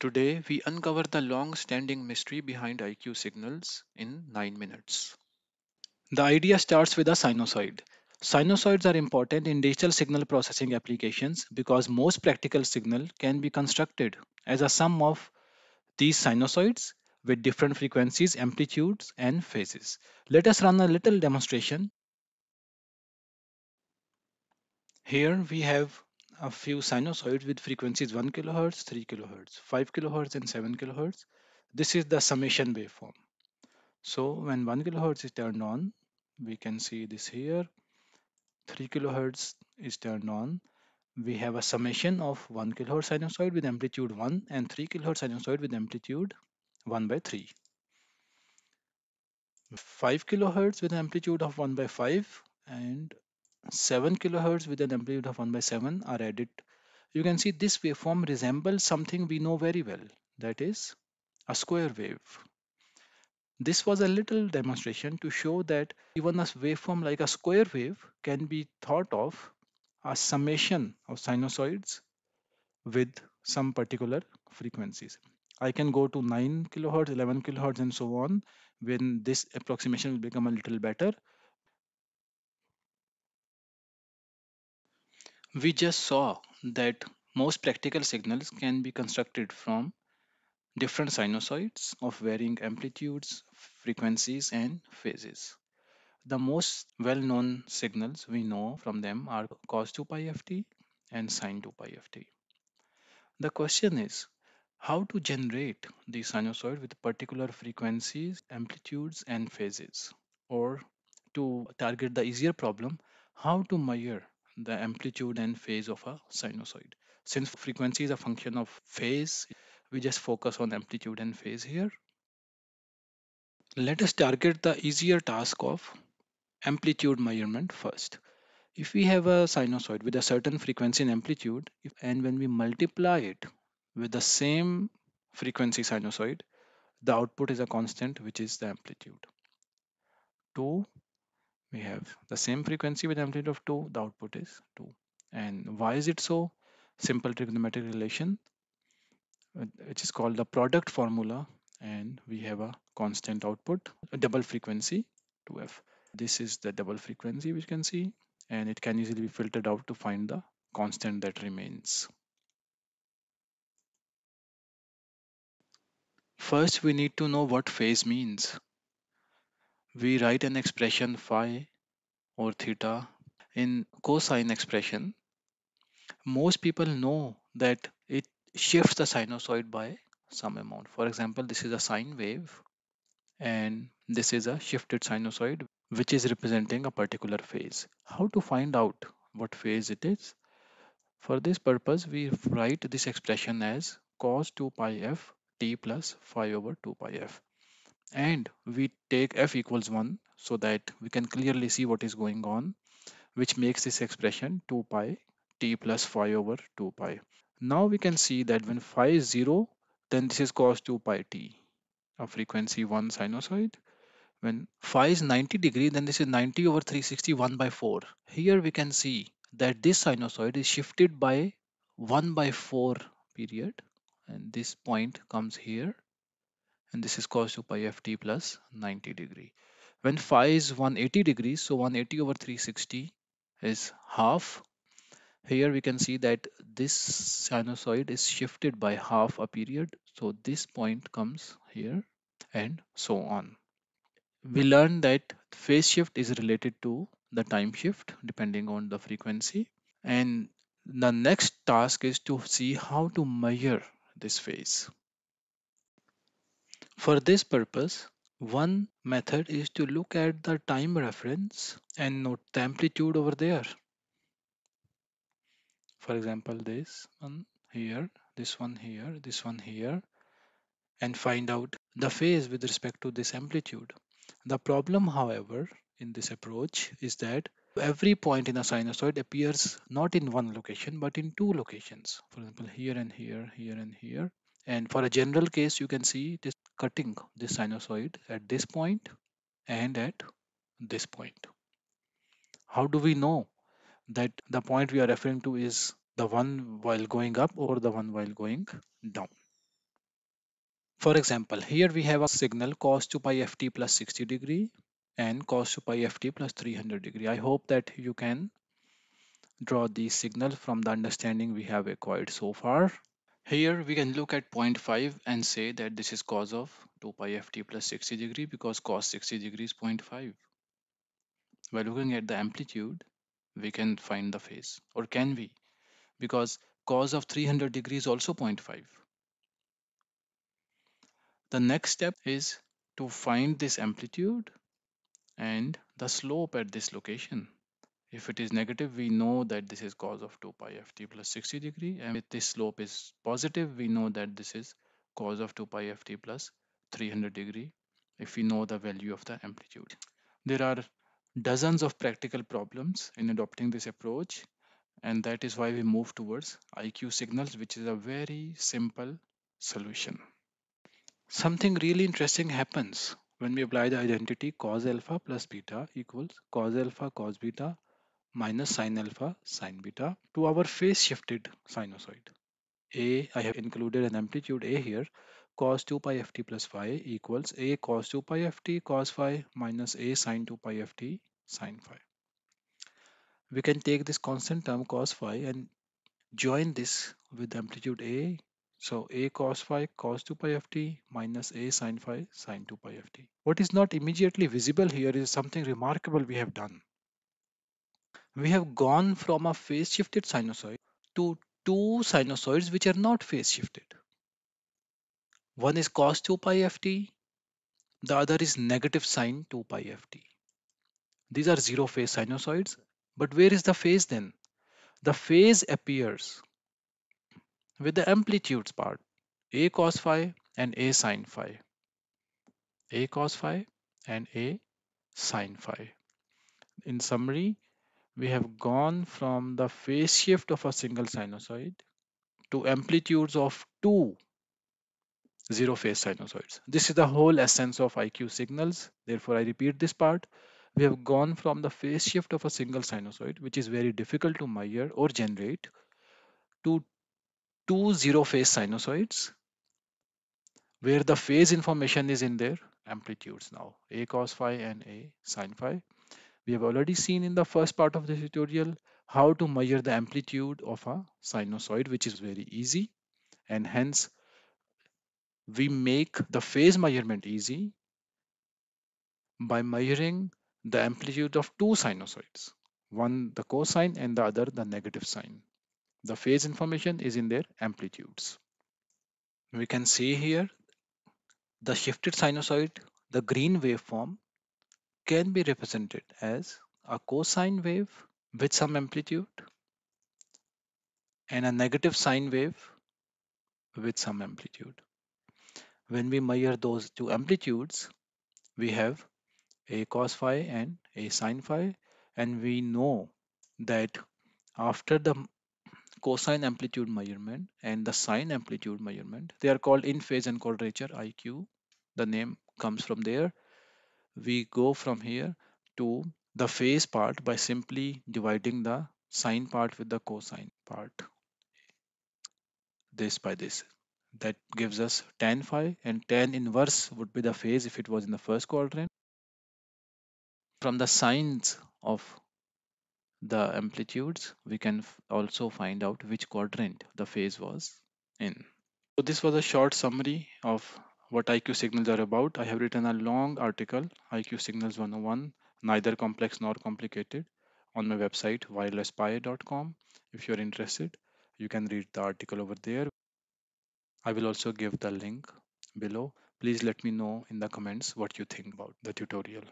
Today, we uncover the long standing mystery behind IQ signals in 9 minutes. The idea starts with a sinusoid. Sinusoids are important in digital signal processing applications because most practical signal can be constructed as a sum of these sinusoids with different frequencies, amplitudes, and phases. Let us run a little demonstration. Here we have a few sinusoids with frequencies 1 kilohertz, 3 kilohertz, 5 kilohertz and 7 kilohertz. This is the summation waveform. So when 1 kilohertz is turned on, we can see this here. 3 kilohertz is turned on. We have a summation of 1 kilohertz sinusoid with amplitude 1 and 3 kilohertz sinusoid with amplitude 1 by 3. 5 kilohertz with amplitude of 1 by 5 and 7 kilohertz with an amplitude of 1 by 7 are added. You can see this waveform resembles something we know very well, that is a square wave. This was a little demonstration to show that even a waveform like a square wave can be thought of a summation of sinusoids with some particular frequencies. I can go to 9 kilohertz, 11 kilohertz and so on when this approximation will become a little better. We just saw that most practical signals can be constructed from different sinusoids of varying amplitudes, frequencies, and phases. The most well-known signals we know from them are cos 2 pi ft and sin 2 pi ft. The question is how to generate the sinusoid with particular frequencies, amplitudes, and phases, or to target the easier problem, how to measure the amplitude and phase of a sinusoid. Since frequency is a function of phase, we just focus on amplitude and phase here. Let us target the easier task of amplitude measurement first. If we have a sinusoid with a certain frequency and amplitude, if, and when we multiply it with the same frequency sinusoid, the output is a constant, which is the amplitude. 2, we have the same frequency with amplitude of 2, the output is 2. And why is it so? Simple trigonometric relation uh, which is called the product formula and we have a constant output a double frequency 2f this is the double frequency which can see and it can easily be filtered out to find the constant that remains first we need to know what phase means we write an expression phi or theta in cosine expression most people know that it shifts the sinusoid by some amount. For example, this is a sine wave and this is a shifted sinusoid which is representing a particular phase. How to find out what phase it is? For this purpose, we write this expression as cos 2 pi f t plus phi over 2 pi f. And we take f equals 1 so that we can clearly see what is going on, which makes this expression 2 pi t plus phi over 2 pi. Now we can see that when phi is 0, then this is cos 2 pi t, a frequency 1 sinusoid. When phi is 90 degree, then this is 90 over 360 1 by 4. Here we can see that this sinusoid is shifted by 1 by 4 period and this point comes here and this is cos 2 pi ft plus 90 degree. When phi is 180 degrees, so 180 over 360 is half here we can see that this sinusoid is shifted by half a period. So this point comes here and so on. We learned that phase shift is related to the time shift depending on the frequency. And the next task is to see how to measure this phase. For this purpose, one method is to look at the time reference and note the amplitude over there. For example this one here this one here this one here and find out the phase with respect to this amplitude. The problem however in this approach is that every point in a sinusoid appears not in one location but in two locations. For example here and here here and here and for a general case you can see it is cutting this sinusoid at this point and at this point how do we know that the point we are referring to is the one while going up or the one while going down. For example, here we have a signal cos 2 pi ft plus 60 degree and cos 2 pi ft plus 300 degree. I hope that you can draw these signals from the understanding we have acquired so far. Here we can look at 0.5 and say that this is cos of 2 pi ft plus 60 degree because cos 60 degree is 0.5. By looking at the amplitude, we can find the phase or can we? Because cos of 300 degree is also 0.5. The next step is to find this amplitude and the slope at this location. If it is negative, we know that this is cos of 2 pi ft plus 60 degree. And if this slope is positive, we know that this is cos of 2 pi ft plus 300 degree if we know the value of the amplitude. There are dozens of practical problems in adopting this approach and that is why we move towards IQ signals which is a very simple solution. Something really interesting happens when we apply the identity cos alpha plus beta equals cos alpha cos beta minus sine alpha sine beta to our phase shifted sinusoid. A, I have included an amplitude A here, cos 2 pi ft plus phi equals A cos 2 pi ft cos phi minus A sine 2 pi ft sine phi. We can take this constant term cos phi and join this with amplitude A. So A cos phi cos 2 pi ft minus A sine phi sine 2 pi ft. What is not immediately visible here is something remarkable we have done we have gone from a phase shifted sinusoid to two sinusoids which are not phase shifted. One is cos 2 pi ft, the other is negative sine 2 pi ft. These are zero phase sinusoids, but where is the phase then? The phase appears with the amplitudes part, a cos phi and a sine phi. a cos phi and a sine phi. In summary, we have gone from the phase shift of a single sinusoid to amplitudes of two zero phase sinusoids. This is the whole essence of IQ signals. Therefore, I repeat this part. We have gone from the phase shift of a single sinusoid, which is very difficult to measure or generate, to two zero phase sinusoids, where the phase information is in their amplitudes now, a cos phi and a sin phi. We have already seen in the first part of the tutorial how to measure the amplitude of a sinusoid, which is very easy. And hence, we make the phase measurement easy by measuring the amplitude of two sinusoids, one the cosine and the other the negative sine. The phase information is in their amplitudes. We can see here the shifted sinusoid, the green waveform can be represented as a cosine wave with some amplitude and a negative sine wave with some amplitude. When we measure those two amplitudes, we have a cos phi and a sine phi and we know that after the cosine amplitude measurement and the sine amplitude measurement they are called in phase and quadrature IQ the name comes from there we go from here to the phase part by simply dividing the sine part with the cosine part this by this. That gives us tan phi and tan inverse would be the phase if it was in the first quadrant. From the signs of the amplitudes we can also find out which quadrant the phase was in. So this was a short summary of what IQ signals are about. I have written a long article, IQ Signals 101, neither complex nor complicated, on my website, wirelesspi.com. If you're interested, you can read the article over there. I will also give the link below. Please let me know in the comments what you think about the tutorial.